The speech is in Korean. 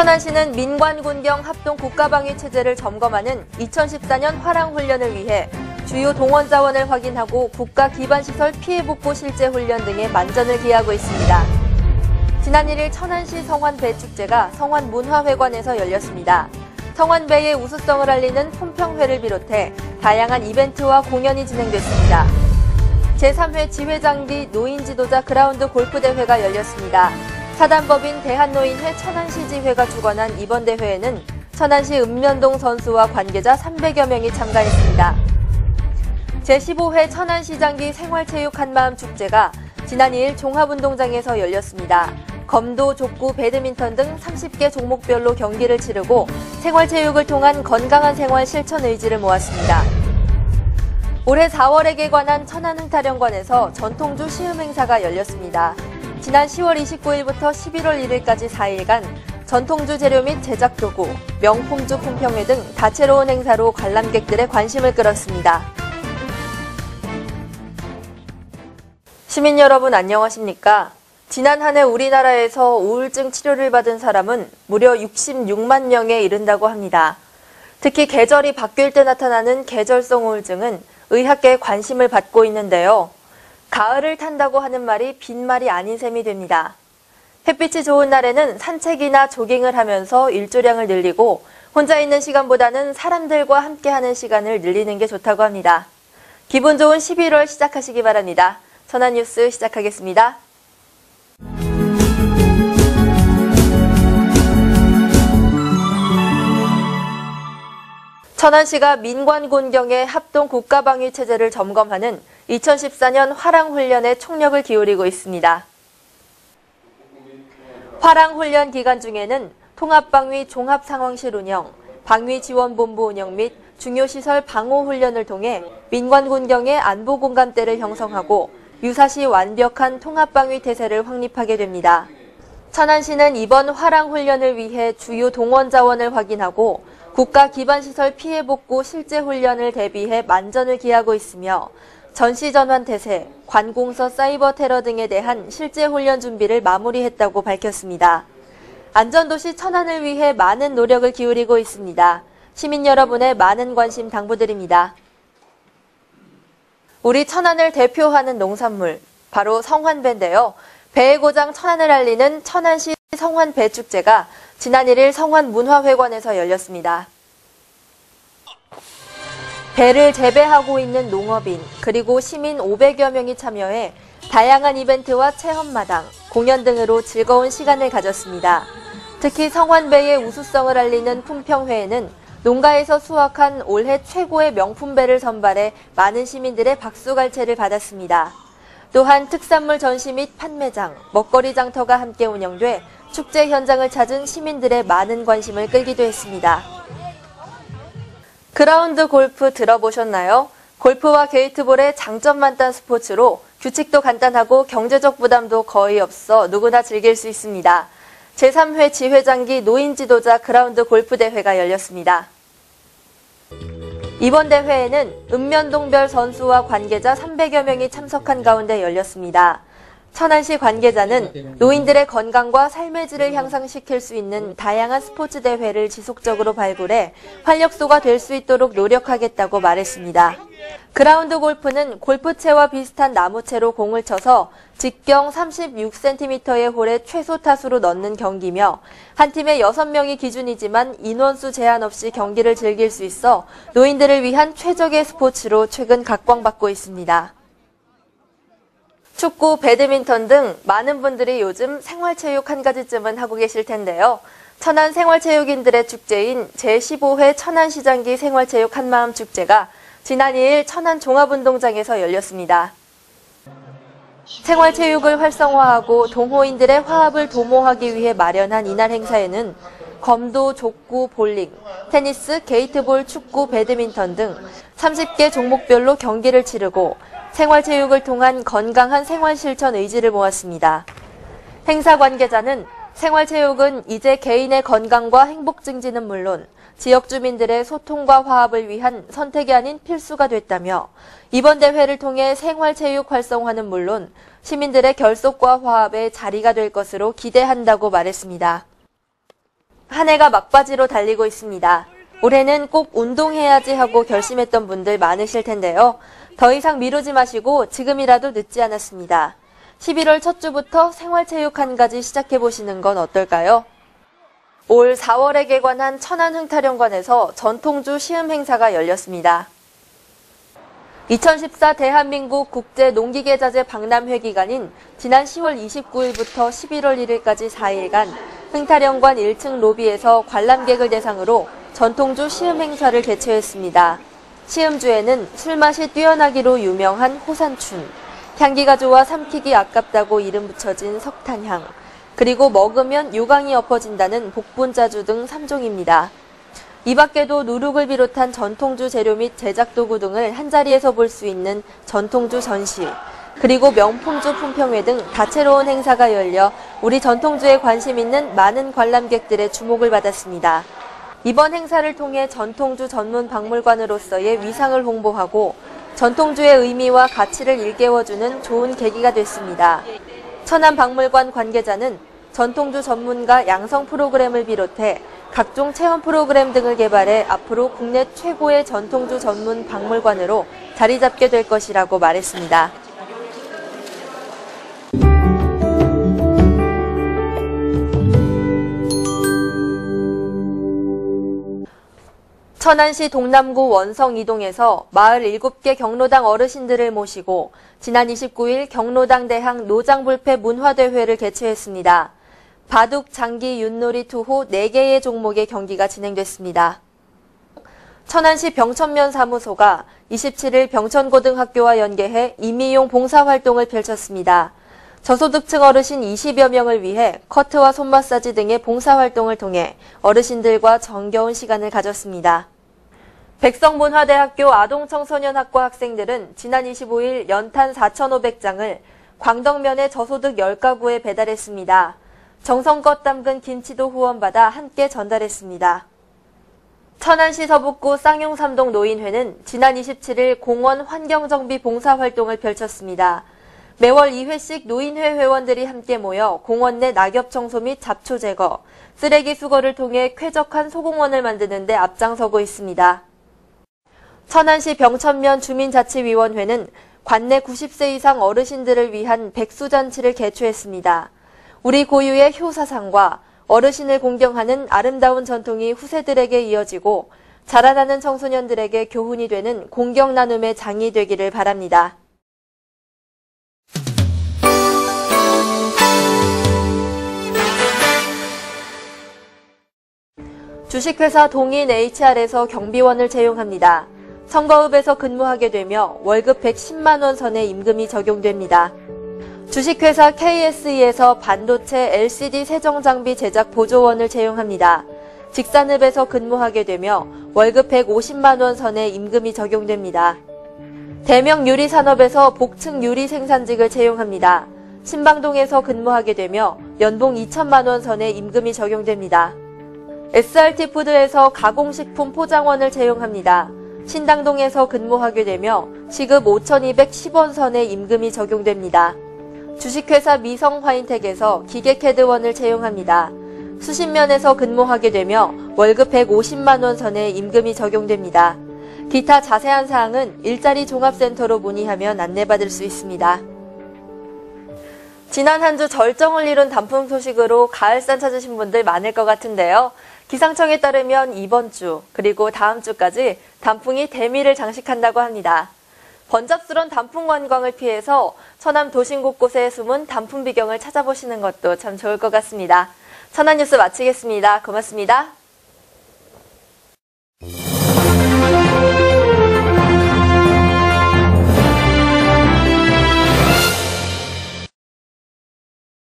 천안시는 민관군경 합동 국가방위 체제를 점검하는 2014년 화랑훈련을 위해 주요 동원 자원을 확인하고 국가 기반 시설 피해 복구 실제 훈련 등에 만전을 기하고 있습니다. 지난 1일 천안시 성환배 축제가 성환 문화회관에서 열렸습니다. 성환배의 우수성을 알리는 품평회를 비롯해 다양한 이벤트와 공연이 진행됐습니다. 제3회 지회장기 노인 지도자 그라운드 골프 대회가 열렸습니다. 사단법인 대한노인회 천안시지회가 주관한 이번 대회에는 천안시 읍면동 선수와 관계자 300여 명이 참가했습니다. 제15회 천안시장기 생활체육 한마음 축제가 지난 2일 종합운동장에서 열렸습니다. 검도, 족구, 배드민턴 등 30개 종목별로 경기를 치르고 생활체육을 통한 건강한 생활 실천 의지를 모았습니다. 올해 4월에 개관한 천안흥타령관에서 전통주 시음 행사가 열렸습니다. 지난 10월 29일부터 11월 1일까지 4일간 전통주 재료 및 제작 도구, 명품주 품평회 등 다채로운 행사로 관람객들의 관심을 끌었습니다. 시민 여러분 안녕하십니까? 지난 한 해 우리나라에서 우울증 치료를 받은 사람은 무려 66만 명에 이른다고 합니다. 특히 계절이 바뀔 때 나타나는 계절성 우울증은 의학계에 관심을 받고 있는데요. 가을을 탄다고 하는 말이 빈말이 아닌 셈이 됩니다. 햇빛이 좋은 날에는 산책이나 조깅을 하면서 일조량을 늘리고 혼자 있는 시간보다는 사람들과 함께하는 시간을 늘리는 게 좋다고 합니다. 기분 좋은 11월 시작하시기 바랍니다. 천안뉴스 시작하겠습니다. 천안시가 민관 곤경의 합동 국가방위 체제를 점검하는 2014년 화랑훈련에 총력을 기울이고 있습니다. 화랑훈련 기간 중에는 통합방위 종합상황실 운영, 방위지원본부 운영 및 중요시설 방호훈련을 통해 민관군경의 안보공감대를 형성하고 유사시 완벽한 통합방위 태세를 확립하게 됩니다. 천안시는 이번 화랑훈련을 위해 주요 동원 자원을 확인하고 국가 기반시설 피해 복구 실제 훈련을 대비해 만전을 기하고 있으며 전시전환 태세, 관공서 사이버 테러 등에 대한 실제 훈련 준비를 마무리했다고 밝혔습니다. 안전도시 천안을 위해 많은 노력을 기울이고 있습니다. 시민 여러분의 많은 관심 당부드립니다. 우리 천안을 대표하는 농산물, 바로 성환배인데요. 배의 고장 천안을 알리는 천안시 성환배 축제가 지난 1일 성환문화회관에서 열렸습니다. 배를 재배하고 있는 농업인 그리고 시민 500여 명이 참여해 다양한 이벤트와 체험마당, 공연 등으로 즐거운 시간을 가졌습니다. 특히 성환배의 우수성을 알리는 품평회에는 농가에서 수확한 올해 최고의 명품배를 선발해 많은 시민들의 박수갈채를 받았습니다. 또한 특산물 전시 및 판매장, 먹거리 장터가 함께 운영돼 축제 현장을 찾은 시민들의 많은 관심을 끌기도 했습니다. 그라운드 골프 들어보셨나요? 골프와 게이트볼의 장점만 딴 스포츠로 규칙도 간단하고 경제적 부담도 거의 없어 누구나 즐길 수 있습니다. 제3회 지회장기 노인 지도자 그라운드 골프 대회가 열렸습니다. 이번 대회에는 읍면동별 선수와 관계자 300여 명이 참석한 가운데 열렸습니다. 천안시 관계자는 노인들의 건강과 삶의 질을 향상시킬 수 있는 다양한 스포츠 대회를 지속적으로 발굴해 활력소가 될 수 있도록 노력하겠다고 말했습니다. 그라운드 골프는 골프채와 비슷한 나무채로 공을 쳐서 직경 36cm의 홀에 최소 타수로 넣는 경기며 한 팀에 6명이 기준이지만 인원수 제한 없이 경기를 즐길 수 있어 노인들을 위한 최적의 스포츠로 최근 각광받고 있습니다. 축구, 배드민턴 등 많은 분들이 요즘 생활체육 한 가지쯤은 하고 계실 텐데요. 천안 생활체육인들의 축제인 제15회 천안시장기 생활체육 한마음 축제가 지난 2일 천안 종합운동장에서 열렸습니다. 생활체육을 활성화하고 동호인들의 화합을 도모하기 위해 마련한 이날 행사에는 검도, 족구, 볼링, 테니스, 게이트볼, 축구, 배드민턴 등 30개 종목별로 경기를 치르고 생활체육을 통한 건강한 생활실천 의지를 모았습니다. 행사 관계자는 생활체육은 이제 개인의 건강과 행복 증진은 물론 지역 주민들의 소통과 화합을 위한 선택이 아닌 필수가 됐다며 이번 대회를 통해 생활체육 활성화는 물론 시민들의 결속과 화합의 자리가 될 것으로 기대한다고 말했습니다. 한 해가 막바지로 달리고 있습니다. 올해는 꼭 운동해야지 하고 결심했던 분들 많으실 텐데요. 더 이상 미루지 마시고 지금이라도 늦지 않았습니다. 11월 첫 주부터 생활체육 한 가지 시작해 보시는 건 어떨까요? 올 4월에 개관한 천안흥타령관에서 전통주 시음 행사가 열렸습니다. 2014 대한민국 국제 농기계자재 박람회 기간인 지난 10월 29일부터 11월 1일까지 4일간 흥타령관 1층 로비에서 관람객을 대상으로 전통주 시음 행사를 개최했습니다. 시음주에는 술맛이 뛰어나기로 유명한 호산춘, 향기가 좋아 삼키기 아깝다고 이름 붙여진 석탄향, 그리고 먹으면 요강이 엎어진다는 복분자주 등 3종입니다. 이 밖에도 누룩을 비롯한 전통주 재료 및 제작 도구 등을 한자리에서 볼 수 있는 전통주 전시, 그리고 명품주 품평회 등 다채로운 행사가 열려 우리 전통주에 관심 있는 많은 관람객들의 주목을 받았습니다. 이번 행사를 통해 전통주 전문 박물관으로서의 위상을 홍보하고 전통주의 의미와 가치를 일깨워주는 좋은 계기가 됐습니다. 천안박물관 관계자는 전통주 전문가 양성 프로그램을 비롯해 각종 체험 프로그램 등을 개발해 앞으로 국내 최고의 전통주 전문 박물관으로 자리 잡게 될 것이라고 말했습니다. 천안시 동남구 원성 이동에서 마을 7개 경로당 어르신들을 모시고 지난 29일 경로당 대항 노장불패 문화대회를 개최했습니다. 바둑, 장기, 윷놀이, 투호 4개의 종목의 경기가 진행됐습니다. 천안시 병천면 사무소가 27일 병천고등학교와 연계해 임의용 봉사활동을 펼쳤습니다. 저소득층 어르신 20여 명을 위해 커트와 손 마사지 등의 봉사활동을 통해 어르신들과 정겨운 시간을 가졌습니다. 백성문화대학교 아동청소년학과 학생들은 지난 25일 연탄 4,500장을 광덕면의 저소득 10가구에 배달했습니다. 정성껏 담근 김치도 후원받아 함께 전달했습니다. 천안시 서북구 쌍용삼동 노인회는 지난 27일 공원 환경정비 봉사활동을 펼쳤습니다. 매월 2회씩 노인회 회원들이 함께 모여 공원 내 낙엽 청소 및 잡초 제거, 쓰레기 수거를 통해 쾌적한 소공원을 만드는 데 앞장서고 있습니다. 천안시 병천면 주민자치위원회는 관내 90세 이상 어르신들을 위한 백수잔치를 개최했습니다. 우리 고유의 효사상과 어르신을 공경하는 아름다운 전통이 후세들에게 이어지고 자라나는 청소년들에게 교훈이 되는 공경 나눔의 장이 되기를 바랍니다. 주식회사 동인 HR에서 경비원을 채용합니다. 선거읍에서 근무하게 되며 월급 110만원 선의 임금이 적용됩니다. 주식회사 KSE에서 반도체 LCD 세정장비 제작 보조원을 채용합니다. 직산읍에서 근무하게 되며 월급 150만원 선의 임금이 적용됩니다. 대명 유리산업에서 복층 유리 생산직을 채용합니다. 신방동에서 근무하게 되며 연봉 2천만원 선의 임금이 적용됩니다. SRT 푸드에서 가공식품 포장원을 채용합니다. 신당동에서 근무하게 되며 시급 5,210원 선의 임금이 적용됩니다. 주식회사 미성화인텍에서 기계캐드원을 채용합니다. 수신면에서 근무하게 되며 월급 150만원 선의 임금이 적용됩니다. 기타 자세한 사항은 일자리 종합센터로 문의하면 안내받을 수 있습니다. 지난 한 주 절정을 이룬 단풍 소식으로 가을산 찾으신 분들 많을 것 같은데요. 기상청에 따르면 이번 주 그리고 다음 주까지 단풍이 대미를 장식한다고 합니다. 번잡스런 단풍 관광을 피해서 천안 도심 곳곳에 숨은 단풍 비경을 찾아보시는 것도 참 좋을 것 같습니다. 천안 뉴스 마치겠습니다. 고맙습니다.